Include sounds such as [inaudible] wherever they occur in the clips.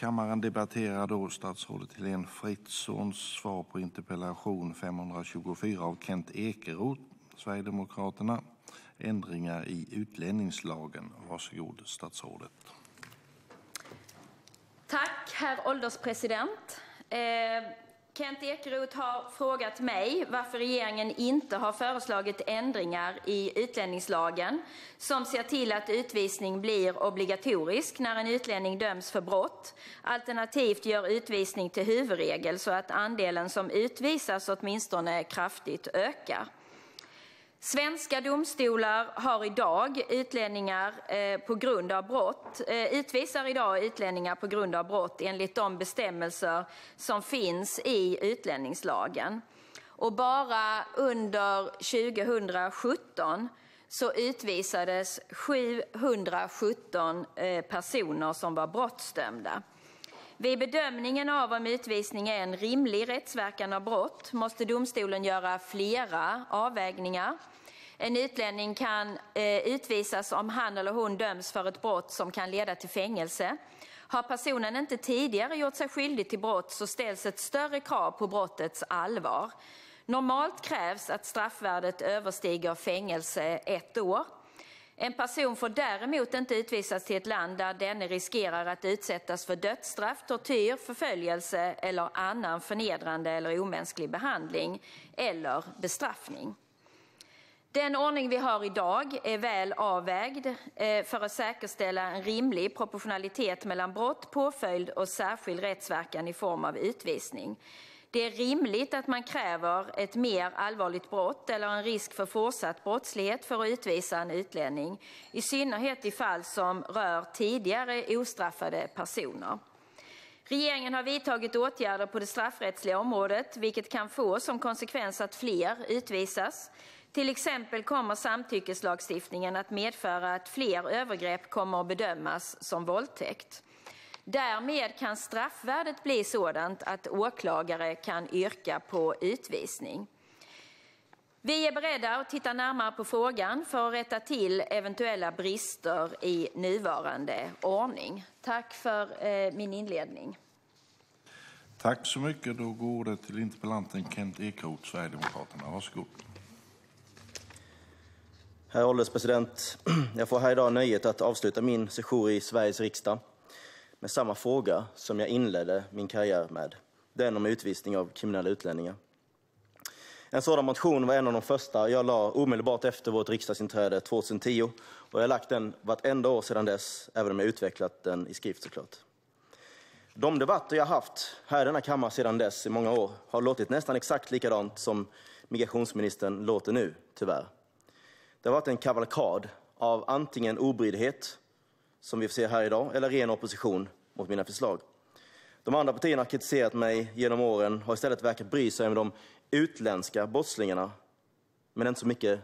Kammaren debatterar då statsrådet Heléne Fritzons svar på interpellation 524 av Kent Ekeroth, Sverigedemokraterna, ändringar i utlänningslagen. Varsågod, statsrådet. Tack, herr ålderspresident. Eh, Kent Ekeroth har frågat mig varför regeringen inte har föreslagit ändringar i utlänningslagen som ser till att utvisning blir obligatorisk när en utlänning döms för brott, alternativt gör utvisning till huvudregel så att andelen som utvisas åtminstone kraftigt ökar. Svenska domstolar har idag utlänningar eh, på grund av brott, eh, utvisar idag utlänningar på grund av brott enligt de bestämmelser som finns i utlänningslagen. Och bara under 2017 så utvisades 717 eh, personer som var brottsdömda. Vid bedömningen av om utvisning är en rimlig rättsverkan av brott måste domstolen göra flera avvägningar. En utlänning kan eh, utvisas om han eller hon döms för ett brott som kan leda till fängelse. Har personen inte tidigare gjort sig skyldig till brott så ställs ett större krav på brottets allvar. Normalt krävs att straffvärdet överstiger fängelse ett år. En person får däremot inte utvisas till ett land där denne riskerar att utsättas för dödsstraff, tortyr, förföljelse eller annan förnedrande eller omänsklig behandling eller bestraffning. Den ordning vi har idag är väl avvägd eh, för att säkerställa en rimlig proportionalitet mellan brott, påföljd och särskild rättsverkan i form av utvisning. Det är rimligt att man kräver ett mer allvarligt brott eller en risk för fortsatt brottslighet för att utvisa en utlänning, i synnerhet i fall som rör tidigare ostraffade personer. Regeringen har vidtagit åtgärder på det straffrättsliga området, vilket kan få som konsekvens att fler utvisas. Till exempel kommer samtyckeslagstiftningen att medföra att fler övergrepp kommer att bedömas som våldtäkt. Därmed kan straffvärdet bli sådant att åklagare kan yrka på utvisning. Vi är beredda att titta närmare på frågan för att rätta till eventuella brister i nuvarande ordning. Tack för eh, min inledning. Tack så mycket. Då går ordet till interpellanten Kent Ekeroth, Sverigedemokraterna. Varsågod. Herr ålderspresident! Jag får här idag nöjet att avsluta min session i Sveriges riksdag med samma fråga som jag inledde min karriär med, den om utvisning av kriminella utlänningar. En sådan motion var en av de första jag la omedelbart efter vårt riksdagsinträde 2010 och jag har lagt den vartenda år sedan dess, även om jag utvecklat den i skrift såklart. De debatter jag haft här i denna kammare sedan dess i många år har låtit nästan exakt likadant som migrationsministern låter nu, tyvärr. Det har varit en kavalkad av antingen obryddhet, som vi får se här idag, eller ren opposition mot mina förslag. De andra partierna har kritiserat mig genom åren har istället verkat bry sig om de utländska brottslingarna, men inte så mycket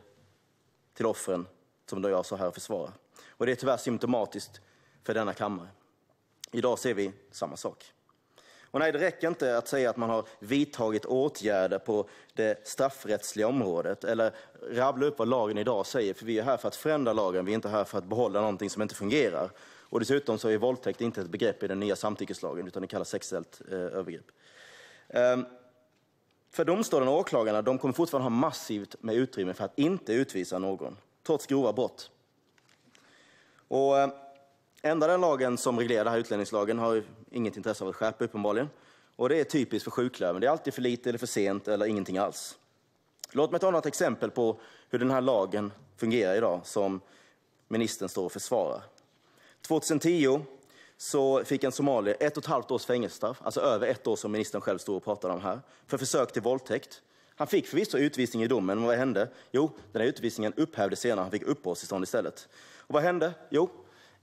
till offren som då jag står här och försvarar. Och det är tyvärr symptomatiskt för denna kammare. Idag ser vi samma sak. Nej, det räcker inte att säga att man har vidtagit åtgärder på det straffrättsliga området eller rabbla upp vad lagen idag säger, för vi är här för att förändra lagen, vi är inte här för att behålla någonting som inte fungerar. Och dessutom så är våldtäkt inte ett begrepp i den nya samtyckeslagen, utan det kallas sexuellt eh, övergrepp. Ehm, för domstolarna och åklagarna de kommer fortfarande ha massivt med utrymme för att inte utvisa någon, trots grova brott. Och, eh, Enda den lagen som reglerar det här utlänningslagen har inget intresse av att skärpa uppenbarligen. Och det är typiskt för sjuklövern. Det är alltid för lite eller för sent eller ingenting alls. Låt mig ta något exempel på hur den här lagen fungerar idag som ministern står och försvarar. 2010 så fick en somalier ett och ett halvt års fängelsestraff, alltså över ett år som ministern själv stod och pratade om här, för försök till våldtäkt. Han fick förvisso utvisning i domen, men vad hände? Jo, den här utvisningen upphävdes senare. Han fick uppehållstillstånd istället. Och vad hände? Jo,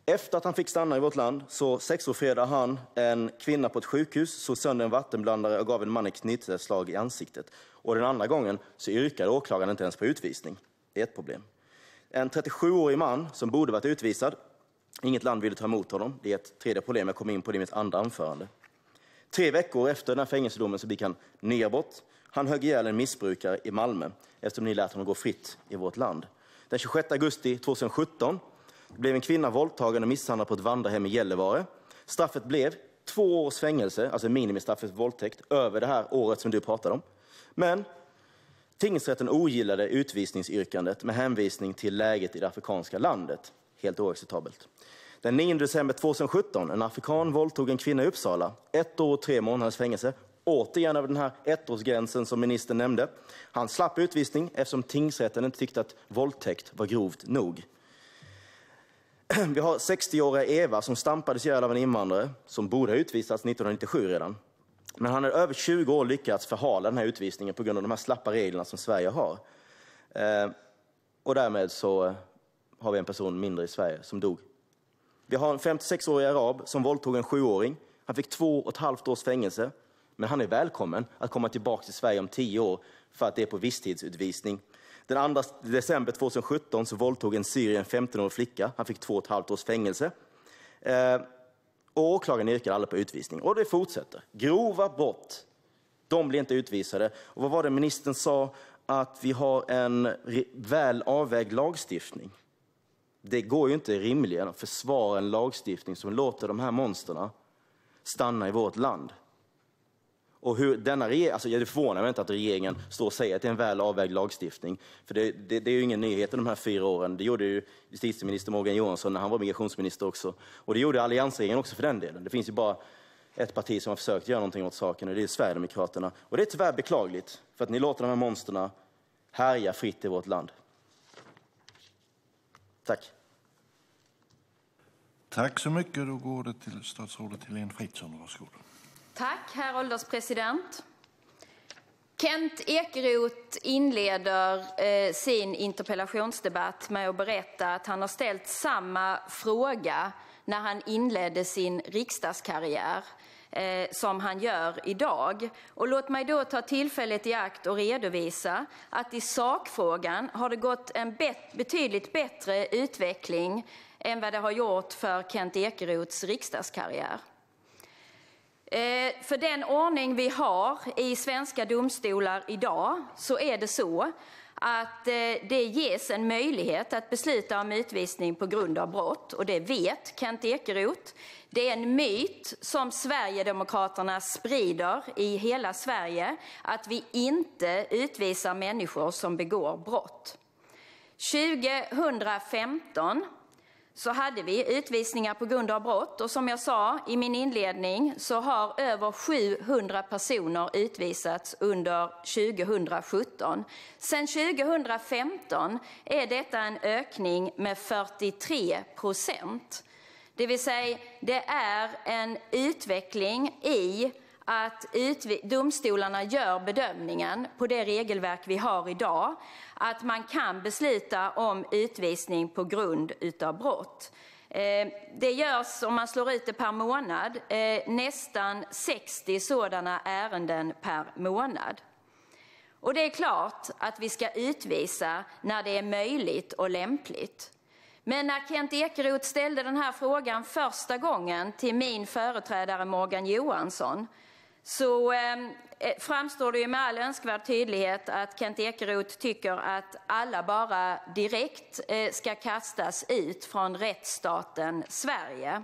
efter att han fick stanna i vårt land så sexofredade han en kvinna på ett sjukhus, slog sönder en vattenblandare och gav en man ett knytnävsslag i ansiktet. Och den andra gången så yrkade åklagaren inte ens på utvisning. Det är ett problem. En 37-årig man som borde varit utvisad. Inget land ville ta emot honom. Det är ett tredje problem. Jag kommer in på det i mitt andra anförande. Tre veckor efter den här fängelsedomen så begick han nya brott. Han högg ihjäl en missbrukare i Malmö eftersom ni lät honom gå fritt i vårt land. Den 26 augusti 2017 blev en kvinna våldtagen och misshandlad på ett vandrarhem i Gällivare. Straffet blev två års fängelse, alltså minimistraffet för våldtäkt, över det här året som du pratade om. Men tingsrätten ogillade utvisningsyrkandet med hänvisning till läget i det afrikanska landet. Helt oacceptabelt. Den 9 december 2017, en afrikan våldtog en kvinna i Uppsala. Ett år och tre månaders fängelse. Återigen över den här ettårsgränsen som ministern nämnde. Han slapp utvisning eftersom tingsrätten inte tyckte att våldtäkt var grovt nog. [clears throat] Vi har 60-åriga Eva som stampades ihjäl av en invandrare som borde ha utvisats 1997 redan. Men han har över 20 år lyckats förhala den här utvisningen på grund av de här slappa reglerna som Sverige har. Eh, och därmed så eh, har vi en person mindre i Sverige som dog. Vi har en 56-årig arab som våldtog en sjuåring. Han fick två och ett halvt års fängelse. Men han är välkommen att komma tillbaka till Sverige om tio år för att det är på visstidsutvisning. Den 2 december 2017 så våldtog en syrier en 15-årig flicka. Han fick två och ett halvt års fängelse. Eh, och åklagaren yrkade alla på utvisning. Och det fortsätter. Grova brott, de blir inte utvisade. Och vad var det ministern sa? Att vi har en väl avvägd lagstiftning. Det går ju inte rimligen att försvara en lagstiftning som låter de här monsterna stanna i vårt land. Och hur denna regering, alltså Alltså, det förvånar mig inte att regeringen står och säger att det är en väl avvägd lagstiftning. För det, det, det är ju ingen nyhet de här fyra åren. Det gjorde ju justitieminister Morgan Johansson när han var migrationsminister också. Och det gjorde alliansregeringen också för den delen. Det finns ju bara ett parti som har försökt göra någonting åt saken och det är Sverigedemokraterna. Och det är tyvärr beklagligt för att ni låter de här monstren härja fritt i vårt land. Tack. Herr ålderspresident. Kent Ekeroth inleder eh, sin interpellationsdebatt med att berätta att han har ställt samma fråga när han inledde sin riksdagskarriär eh, som han gör idag. Och låt mig då ta tillfället i akt och redovisa att i sakfrågan har det gått en bet betydligt bättre utveckling än vad det har gjort för Kent Ekeroths riksdagskarriär. Eh, för den ordning vi har i svenska domstolar idag så är det så att eh, det ges en möjlighet att besluta om utvisning på grund av brott och det vet Kent Ekeroth. Det är en myt som Sverigedemokraterna sprider i hela Sverige att vi inte utvisar människor som begår brott så hade vi utvisningar på grund av brott och som jag sa i min inledning så har över 700 personer utvisats under 2017. Sedan 2015 är detta en ökning med 43 procent. Det vill säga, det är en utveckling i att domstolarna gör bedömningen på det regelverk vi har idag att man kan besluta om utvisning på grund av brott. Eh, det görs, om man slår ut det per månad, eh, nästan 60 sådana ärenden per månad. Och det är klart att vi ska utvisa när det är möjligt och lämpligt. Men när Kent Ekeroth ställde den här frågan första gången till min företrädare Morgan Johansson så ehm, eh, framstår det ju med all önskvärd tydlighet att Kent Ekeroth tycker att alla bara direkt eh, ska kastas ut från rättsstaten Sverige.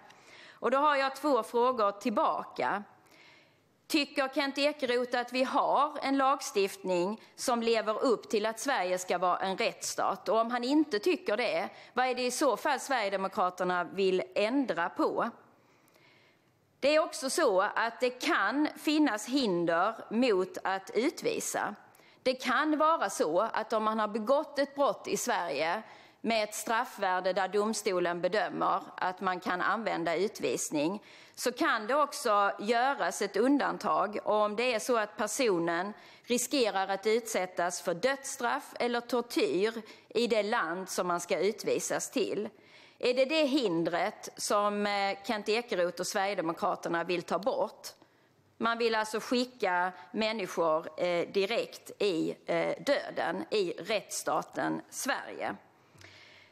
Och då har jag två frågor tillbaka. Tycker Kent Ekeroth att vi har en lagstiftning som lever upp till att Sverige ska vara en rättsstat? Och om han inte tycker det, vad är det i så fall Sverigedemokraterna vill ändra på? Det är också så att det kan finnas hinder mot att utvisa. Det kan vara så att om man har begått ett brott i Sverige med ett straffvärde där domstolen bedömer att man kan använda utvisning så kan det också göras ett undantag om det är så att personen riskerar att utsättas för dödsstraff eller tortyr i det land som man ska utvisas till. Är det det hindret som eh, Kent Ekeroth och Sverigedemokraterna vill ta bort? Man vill alltså skicka människor eh, direkt i eh, döden i rättsstaten Sverige.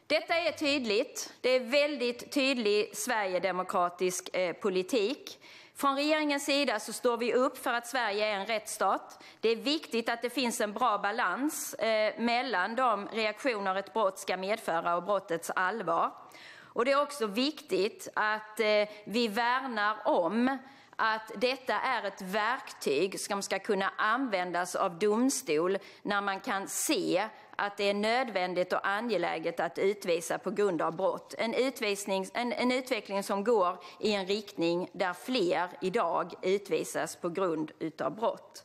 Detta är tydligt. Det är väldigt tydlig sverigedemokratisk politik. Från regeringens sida så står vi upp för att Sverige är en rättsstat. Det är viktigt att det finns en bra balans eh, mellan de reaktioner ett brott ska medföra och brottets allvar. Och det är också viktigt att eh, vi värnar om att detta är ett verktyg som ska kunna användas av domstol när man kan se att det är nödvändigt och angeläget att utvisa på grund av brott. En, utvisning, en, en utveckling som går i en riktning där fler idag utvisas på grund av brott.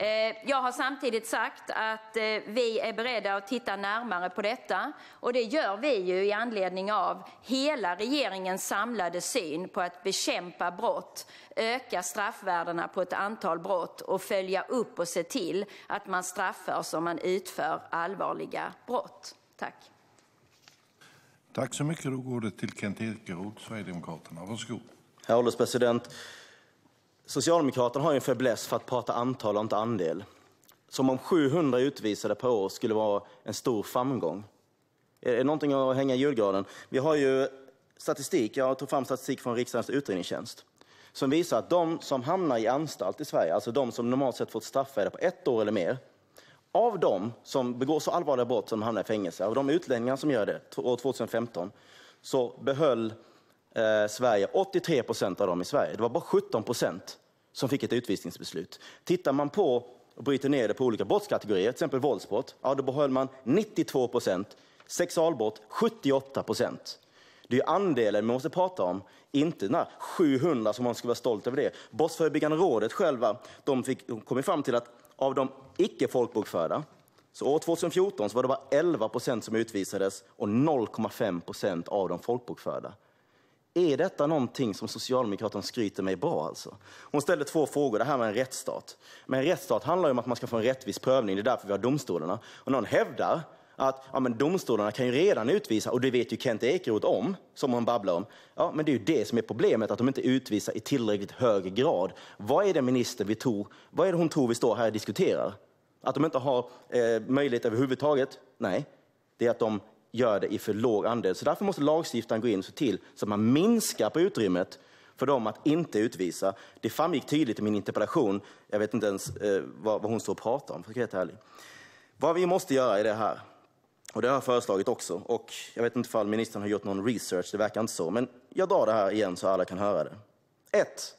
Eh, jag har samtidigt sagt att eh, vi är beredda att titta närmare på detta och det gör vi ju i anledning av hela regeringens samlade syn på att bekämpa brott, öka straffvärdena på ett antal brott och följa upp och se till att man straffas om man utför allvarliga brott. Tack. Tack så mycket. Då går det till Kent Ekeroth, Sverigedemokraterna. Varsågod. Herr ålderspresident. Socialdemokraterna har ju en fäbless för att prata antal och inte andel. Som om 700 utvisade per år skulle vara en stor framgång. Är det någonting att hänga i julgranen? Vi har ju statistik, jag tog fram statistik från riksdagens utredningstjänst, som visar att de som hamnar i anstalt i Sverige, alltså de som normalt sett fått straffvärde på ett år eller mer, av de som begår så allvarliga brott som hamnar i fängelse, av de utlänningar som gör det år 2015, så behöll eh, Sverige 83 procent av dem i Sverige. Det var bara 17 procent som fick ett utvisningsbeslut. Tittar man på och bryter ner det på olika brottskategorier, till exempel våldsbrott, ja, då behöll man 92 procent, sexualbrott 78 procent. Det är andelen man måste prata om, inte den 700 som man ska vara stolt över det. Brottsförebyggande rådet själva, de, fick, de kom fram till att av de icke folkbokförda, så år 2014 så var det bara 11 procent som utvisades och 0,5 procent av de folkbokförda. Är detta någonting som Socialdemokraterna skryter med bra? Alltså? Hon ställde två frågor. Det här med en rättsstat. Men en rättsstat handlar ju om att man ska få en rättvis prövning. Det är därför vi har domstolarna. Och någon hävdar att ja, men domstolarna kan ju redan utvisa, och det vet ju Kent Ekeroth om, som hon babblar om. Ja, men det är ju det som är problemet, att de inte utvisar i tillräckligt hög grad. Vad är det ministern vi tror, vad är det hon tror vi står här och diskuterar? Att de inte har eh, möjlighet överhuvudtaget? Nej, det är att de gör det i för låg andel. Så därför måste lagstiftaren gå in och se till så att man minskar på utrymmet för dem att inte utvisa. Det framgick tydligt i min interpellation. Jag vet inte ens eh, vad, vad, hon står och pratar om, för att vara ärlig. Vad vi måste göra är det här. Och det har jag föreslagit också. Och jag vet inte om ministern har gjort någon research, det verkar inte så. Men jag drar det här igen så alla kan höra det. 1.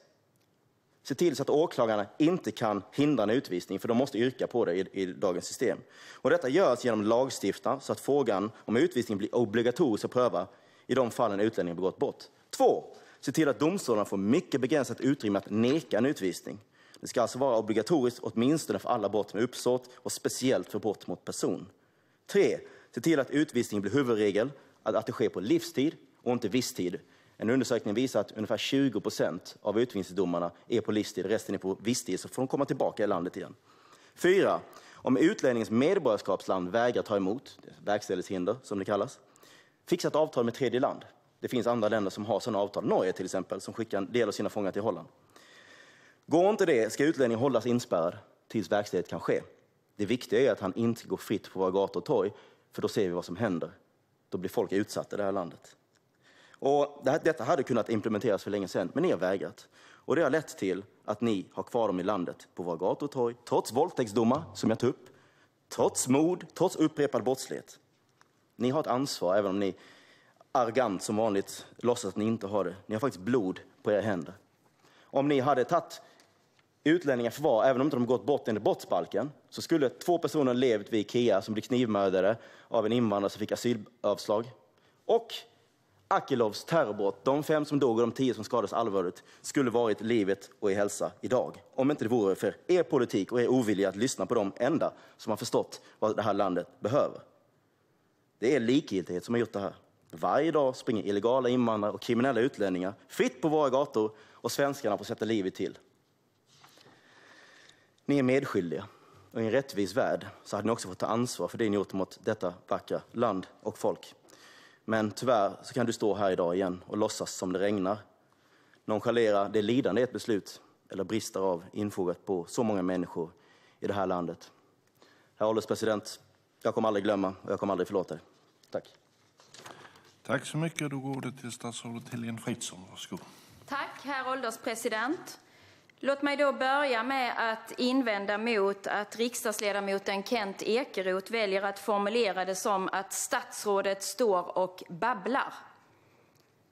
Se till så att åklagarna inte kan hindra en utvisning, för de måste yrka på det i, i dagens system. Och detta görs genom lagstifta så att frågan om utvisning blir obligatorisk att pröva i de fall en utlänning begått brott. Två, se till att domstolarna får mycket begränsat utrymme att neka en utvisning. Det ska alltså vara obligatoriskt åtminstone för alla brott med uppsåt och speciellt för brott mot person. Tre, se till att utvisning blir huvudregel, att det sker på livstid och inte visstid. En undersökning visar att ungefär 20 procent av utvisningsdomarna är på livstid, resten är på visstid, så får de komma tillbaka i landet igen. Fyra, om utlänningens medborgarskapsland vägrar ta emot, verkställighetshinder som det kallas, fixa ett avtal med tredje land. Det finns andra länder som har sådana avtal, Norge till exempel, som skickar en del av sina fångar till Holland. Går inte det ska utlänningen hållas inspärrad tills verkställighet kan ske. Det viktiga är att han inte går fritt på våra gator och torg, för då ser vi vad som händer. Då blir folk utsatta i det här landet. Detta hade kunnat implementeras för länge sedan, men ni har vägrat. Och det har lett till att ni har kvar dem i landet på våra gator och torg, trots våldtäktsdomar som jag tog upp, trots mord, trots upprepad brottslighet. Ni har ett ansvar, även om ni arrogant som vanligt låtsas att ni inte har det. Ni har faktiskt blod på era händer. Om ni hade tagit utlänningar förvar, även om de inte gått bort enligt brottsbalken, så skulle två personer levt vid Ikea som blev knivmördade av en invandrare som fick asylavslag. Akilovs terrorbrott, de fem som dog och de tio som skadades allvarligt, skulle varit livet och i hälsa idag. Om inte det vore för er politik och er ovilja att lyssna på de enda som har förstått vad det här landet behöver. Det är likgiltighet som har gjort det här. Varje dag springer illegala invandrare och kriminella utlänningar fritt på våra gator och svenskarna får sätta livet till. Ni är medskyldiga. Och i en rättvis värld så hade ni också fått ta ansvar för det ni gjort mot detta vackra land och folk. Men tyvärr så kan du stå här idag igen och låtsas som det regnar. Nonchalera det lidande ett beslut eller brister av infogat på så många människor i det här landet. Herr ålderspresident, jag kommer aldrig glömma och jag kommer aldrig förlåta dig. Tack. Tack så mycket. Då går det till statsrådet Helene Fritzon. Varsågod. Tack, herr ålderspresident. Låt mig då börja med att invända mot att riksdagsledamoten Kent Ekeroth väljer att formulera det som att statsrådet står och babblar.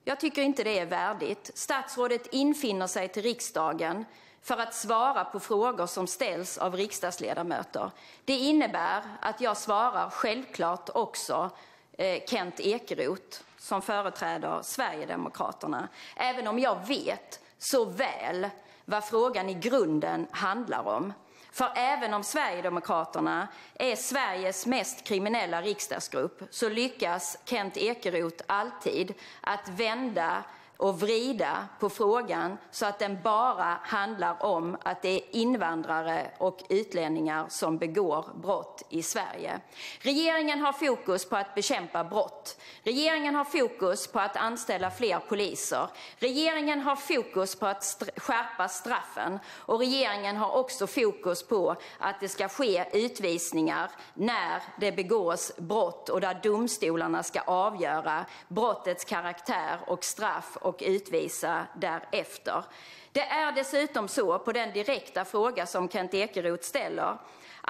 Jag tycker inte det är värdigt. Statsrådet infinner sig till riksdagen för att svara på frågor som ställs av riksdagsledamöter. Det innebär att jag svarar självklart också eh, Kent Ekeroth som företräder Sverigedemokraterna, även om jag vet så väl vad frågan i grunden handlar om. För även om Sverigedemokraterna är Sveriges mest kriminella riksdagsgrupp så lyckas Kent Ekeroth alltid att vända och vrida på frågan så att den bara handlar om att det är invandrare och utlänningar som begår brott i Sverige. Regeringen har fokus på att bekämpa brott. Regeringen har fokus på att anställa fler poliser. Regeringen har fokus på att skärpa straffen och regeringen har också fokus på att det ska ske utvisningar när det begås brott och där domstolarna ska avgöra brottets karaktär och straff och utvisa därefter. Det är dessutom så, på den direkta fråga som Kent Ekeroth ställer,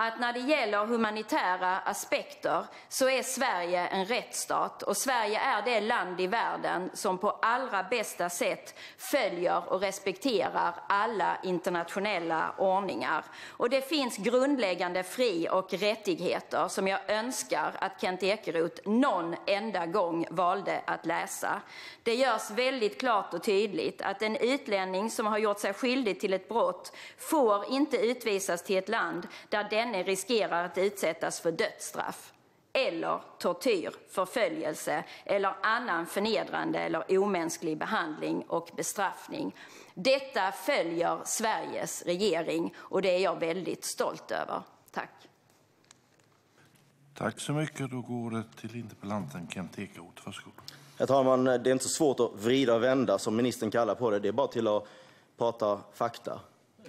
att när det gäller humanitära aspekter så är Sverige en rättsstat och Sverige är det land i världen som på allra bästa sätt följer och respekterar alla internationella ordningar. Och det finns grundläggande fri och rättigheter som jag önskar att Kent Ekeroth någon enda gång valde att läsa. Det görs väldigt klart och tydligt att en utlänning som har gjort sig skyldig till ett brott får inte utvisas till ett land där den denne riskerar att utsättas för dödsstraff eller tortyr, förföljelse eller annan förnedrande eller omänsklig behandling och bestraffning. Detta följer Sveriges regering och det är jag väldigt stolt över. Tack. Tack så mycket. Då går det till interpellanten Kent Ekeroth. Varsågod. Herr talman, det är inte så svårt att vrida och vända som ministern kallar på det. Det är bara till att prata fakta.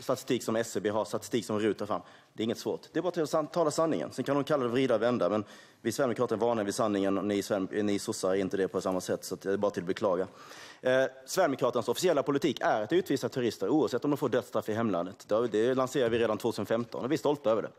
Statistik som SCB har, statistik som RUT tar fram. Det är inget svårt. Det är bara att tala sanningen. Sen kan de kalla det vrida och vända, men vi sverigedemokrater är vana vid sanningen och ni, ni sossar är inte det på samma sätt, så det är bara till att beklaga. Eh, Sverigedemokraternas officiella politik är att utvisa terrorister oavsett om de får dödsstraff i hemlandet. Det lanserade vi redan 2015 och vi är stolta över det.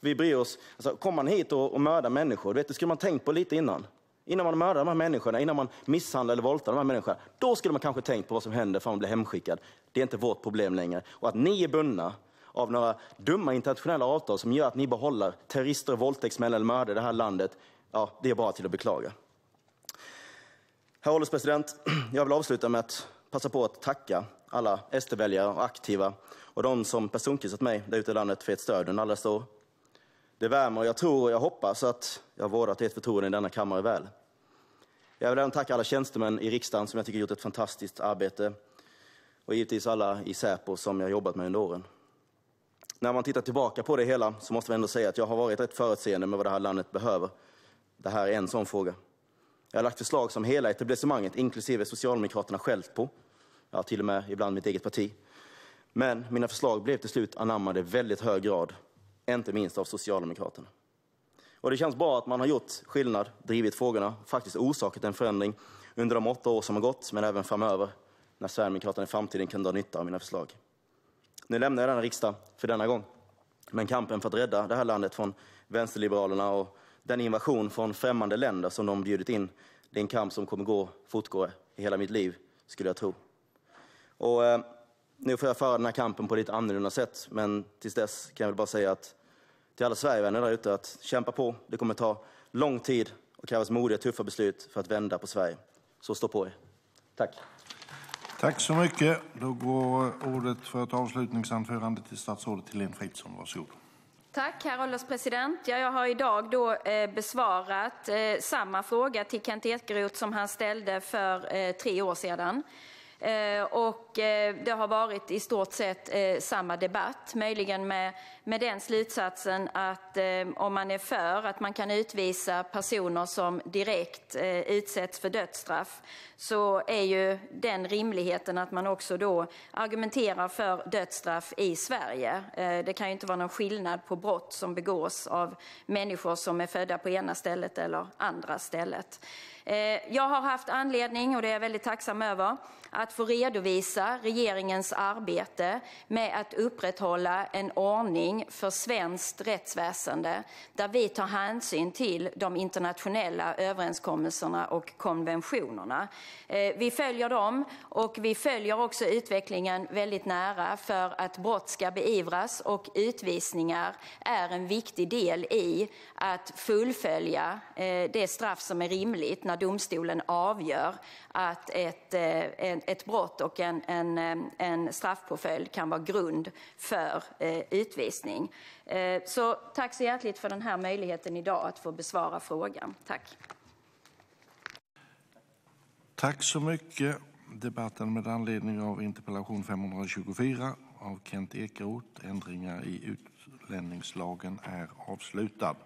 Vi bryr oss. Alltså, kommer man hit och, och mördar människor, vet, det skulle man tänkt på lite innan. Innan man mördar de här människorna, innan man misshandlar eller våldtar de här människorna, då skulle man kanske tänkt på vad som händer för man blir hemskickad. Det är inte vårt problem längre. Och att ni är bundna av några dumma internationella avtal som gör att ni behåller terrorister, våldtäktsmän eller mördare i det här landet, ja, det är bara till att beklaga. Herr ålderspresident, jag vill avsluta med att passa på att tacka alla SD-väljare och aktiva och de som personkryssat mig där ute i landet för ert stöd under alla dessa år. Det värmer och jag tror och jag hoppas att jag har vårdat ert förtroende i denna kammare väl. Jag vill även tacka alla tjänstemän i riksdagen som jag tycker gjort ett fantastiskt arbete och givetvis alla i Säpo som jag jobbat med under åren. När man tittar tillbaka på det hela så måste man ändå säga att jag har varit rätt förutseende med vad det här landet behöver. Det här är en sån fråga. Jag har lagt förslag som hela etablissemanget, inklusive Socialdemokraterna, skällt på. Ja, till och med ibland mitt eget parti. Men mina förslag blev till slut anammade i väldigt hög grad, inte minst av Socialdemokraterna. Och det känns bra att man har gjort skillnad, drivit frågorna, och faktiskt orsakat en förändring under de åtta år som har gått, men även framöver när Sverigedemokraterna i framtiden kan dra nytta av mina förslag. Nu lämnar jag denna riksdag för denna gång. Men kampen för att rädda det här landet från vänsterliberalerna och den invasion från främmande länder som de bjudit in, det är en kamp som kommer gå fortgå i hela mitt liv, skulle jag tro. Och, eh, nu får jag föra den här kampen på ett lite annorlunda sätt, men tills dess kan jag väl bara säga att till alla Sverigevänner där ute att kämpa på. Det kommer ta lång tid och krävas modiga, tuffa beslut för att vända på Sverige. Så stå på er. Med, med den slutsatsen att eh, om man är för att man kan utvisa personer som direkt eh, utsätts för dödsstraff så är ju den rimligheten att man också då argumenterar för dödsstraff i Sverige. Eh, det kan ju inte vara någon skillnad på brott som begås av människor som är födda på ena stället eller andra stället. Jag har haft anledning, och det är jag väldigt tacksam över, att få redovisa regeringens arbete med att upprätthålla en ordning för svenskt rättsväsende där vi tar hänsyn till de internationella överenskommelserna och konventionerna. Eh, vi följer dem och vi följer också utvecklingen väldigt nära för att brott ska beivras och utvisningar är en viktig del i att fullfölja eh, det straff som är rimligt när domstolen avgör att ett, eh, ett brott och en, en, en straffpåföljd kan vara grund för utvisning. Eh, så tack så hjärtligt för den här möjligheten idag att få besvara frågan. Tack. Tack så mycket. Debatten med anledning av interpellation 524 av Kent Ekeroth, ändringar i utlänningslagen, är avslutad.